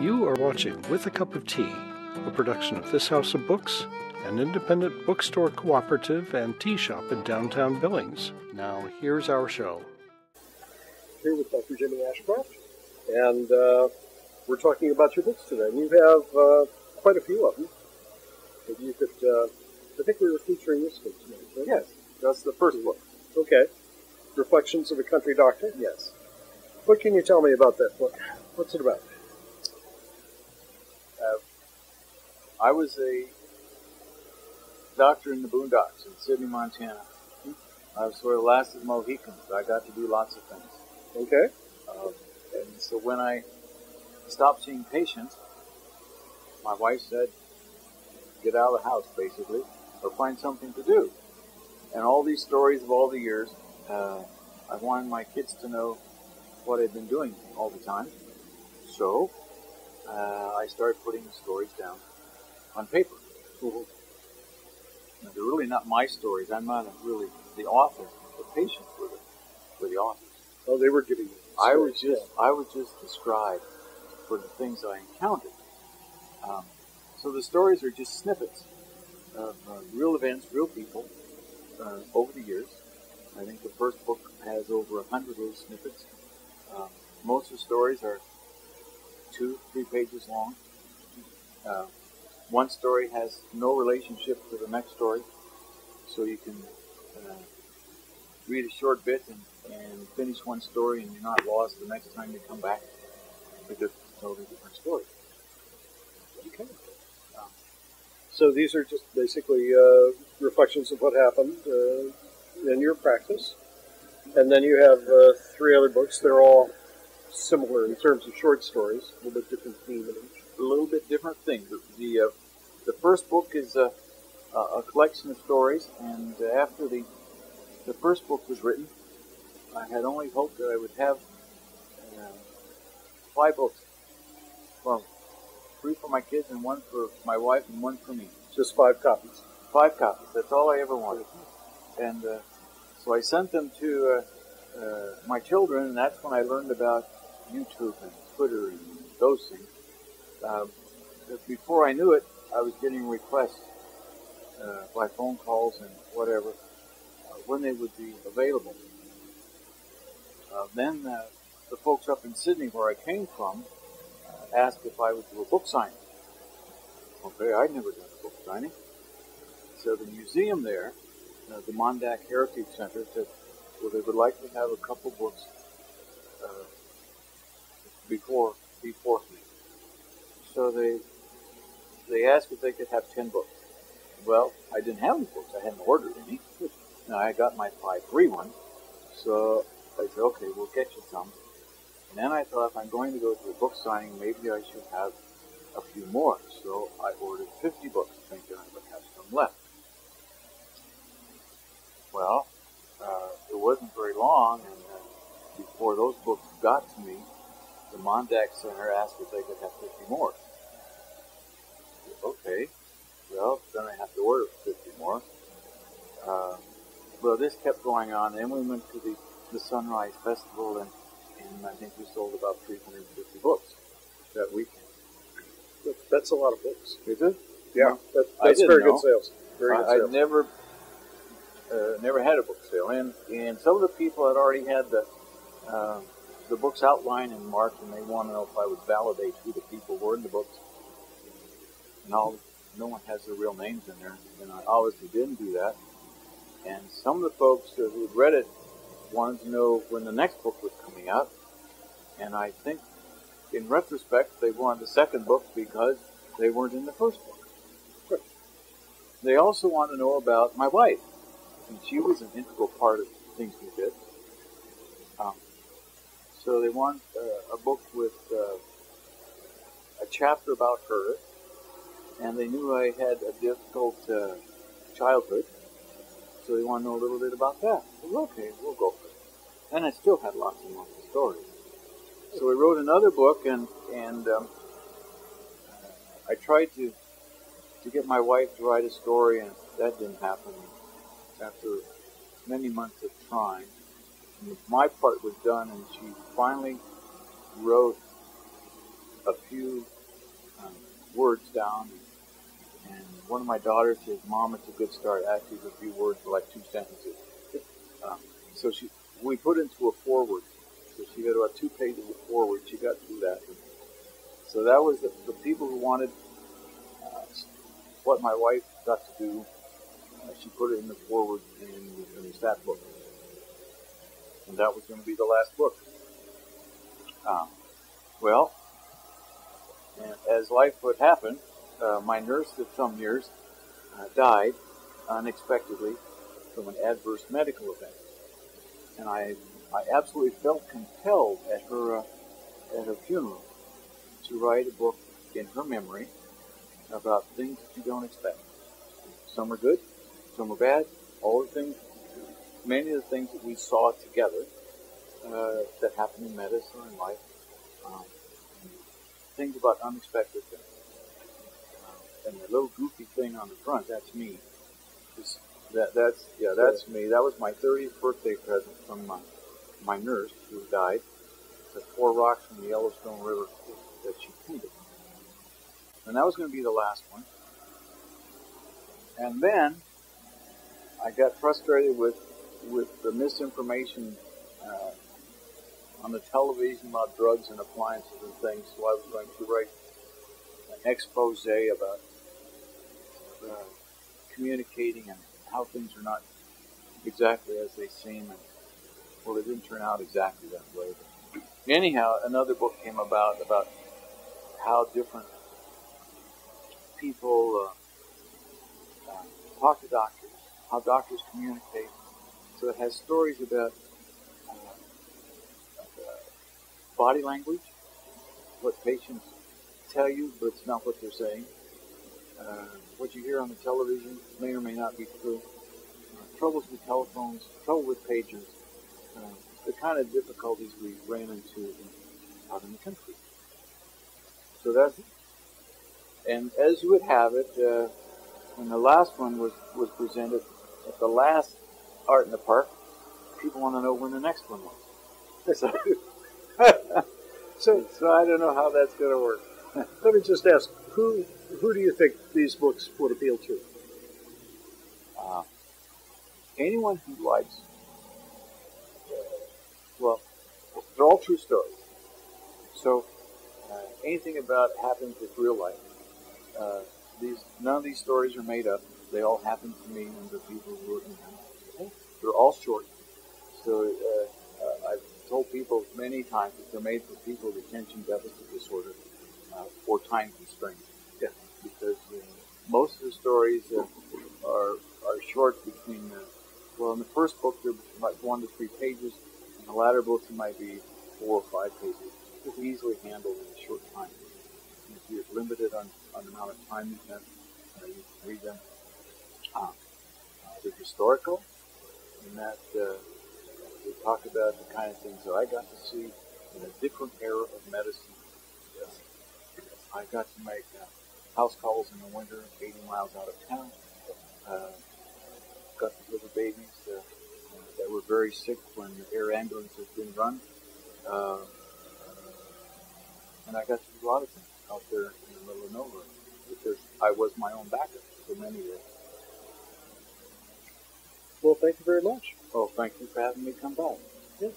You are watching With a Cup of Tea, a production of This House of Books, an independent bookstore cooperative and tea shop in downtown Billings. Now, here's our show. Here with Dr. Jimmie Ashcraft, and uh, we're talking about your books today. And you have uh, quite a few of them. If you could, uh, I think we were featuring this one tonight. Right? Yes, that's the first book. Okay. Reflections of a Country Doctor. Yes. What can you tell me about that book? What's it about? Uh, I was a doctor in the boondocks in Sidney, Montana. I was sort of the last of the Mohicans. I got to do lots of things. Okay. Um, and so when I stopped seeing patients, my wife said, get out of the house, basically, or find something to do. And all these stories of all the years, uh, I wanted my kids to know what I'd been doing all the time. So uh, I started putting the stories down on paper. Now, they're really not my stories. I'm not really the author. The patients were the, were the authors. Oh, they were giving you. I was just I was just described for the things I encountered. Um, so the stories are just snippets of uh, real events, real people uh, over the years. I think the first book has over a hundred little snippets. Um, most of the stories are two, three pages long. Uh, one story has no relationship to the next story, so you can uh, read a short bit and, and finish one story, and you're not lost the next time you come back it's a totally different story. Okay. Um, So these are just basically uh, reflections of what happened uh, in your practice. And then you have uh, three other books. They're all similar in terms of short stories, a little bit different theme in each. a little bit different thing. The the, uh, the first book is a, a collection of stories, and after the the first book was written, I had only hoped that I would have uh, five books. Well, three for my kids, and one for my wife, and one for me. Just five copies. Five copies. That's all I ever wanted. And uh, so I sent them to uh, uh, my children, and that's when I learned about YouTube and Twitter and those things. Um, before I knew it, I was getting requests uh, by phone calls and whatever uh, when they would be available. Uh, then the folks up in Sidney, where I came from, asked if I would do a book signing. Okay, I'd never done a book signing. So the museum there, uh, the Mondak Heritage Center, said, well, they would like to have a couple books uh, before before me. So they they asked if they could have ten books. Well, I didn't have any books. I hadn't ordered any. Now I got my five free ones. So I said, okay, we'll get you some. And then I thought, if I'm going to go to a book signing, maybe I should have a few more. So I ordered 50 books, thinking I would have some left. Well, uh, it wasn't very long, and uh, before those books got to me, the Mondak Center asked if they could have 50 more. Said, okay, well, then I have to order 50 more. Uh, well, this kept going on. Then we went to the, the Sunrise Festival, and, and I think we sold about 350 books that weekend. That's a lot of books. Is it? Yeah, that, that's very know. good sales. Very good I, I'd never, uh, never had a book sale, and and some of the people had already had the uh, the books outlined and marked, and they want to know if I would validate who the people were in the books. No, no one has their real names in there, and I obviously didn't do that. And some of the folks uh, who had read it wanted to know when the next book was coming out, and I think, in retrospect, they wanted the second book because they weren't in the first book. They also want to know about my wife, and she was an integral part of things we did. Um, so they want uh, a book with uh, a chapter about her, and they knew I had a difficult uh, childhood, so they want to know a little bit about that. Okay, we'll go for it. And I still had lots and lots of stories. So we wrote another book, and and um, I tried to to get my wife to write a story, and that didn't happen. After many months of trying, my part was done, and she finally wrote a few um, words down. And one of my daughters says, "Mom, it's a good start." Actually, a few words, like two sentences. Um, so she, we put into a foreword. So she got about two pages of foreword. She got through that. So that was the, the people who wanted uh, what my wife got to do. She put it in the foreword and finished that book. And that was going to be the last book. Um, well, as life would happen, uh, my nurse of some years uh, died unexpectedly from an adverse medical event. And I, I absolutely felt compelled at her, uh, at her funeral to write a book in her memory about things that you don't expect. Some are good, some are bad, all the things, many of the things that we saw together uh, that happen in medicine and life, um, things about unexpected things. Uh, and the little goofy thing on the front, that's me. That, that's, yeah, that's me. That was my 30th birthday present from my, my nurse who died. The four rocks from the Yellowstone River that she painted. And that was going to be the last one. And then I got frustrated with with the misinformation uh, on the television about drugs and appliances and things. So I was going to write an expose about uh, communicating and how things are not exactly as they seem. And well, it didn't turn out exactly that way. But anyhow, another book came about about how different people uh, uh, talk to doctors, how doctors communicate. So it has stories about uh, body language, what patients tell you, but it's not what they're saying. Uh, what you hear on the television may or may not be true. Uh, troubles with telephones, trouble with pages, uh, the kind of difficulties we ran into out in the country. So that's, and as you would have it, uh, when the last one was, was presented at the last Art in the Park, people want to know when the next one was. So, so, so I don't know how that's going to work. Let me just ask, who who do you think these books would appeal to? Uh, anyone who likes, well, they're all true stories. So uh, anything about happens with real life. Uh, these none of these stories are made up. They all happen to me and the people who are in them. They're all short. So uh, uh, I've told people many times that they're made for people with attention deficit disorder uh, or time constraints. Yeah. Because uh, most of the stories are are short between well in the first book they're about one to three pages. In the latter books it might be four or five pages It's easily handled in a short time. If you're limited on, on the amount of time you uh, you can read them. Uh, they're historical in that uh, they talk about the kind of things that I got to see in a different era of medicine. Yes. I got to make uh, house calls in the winter, 80 miles out of town. Uh, got to deliver babies uh, that were very sick when the air ambulance has been run. Uh, and I got to do a lot of things out there in the middle of nowhere because I was my own backup for many years. Well, thank you very much. Oh, thank you for having me come by. Yeah.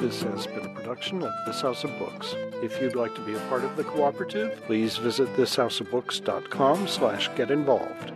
This has been a production of This House of Books. If you'd like to be a part of the cooperative, please visit thishouseofbooks.com slash get involved.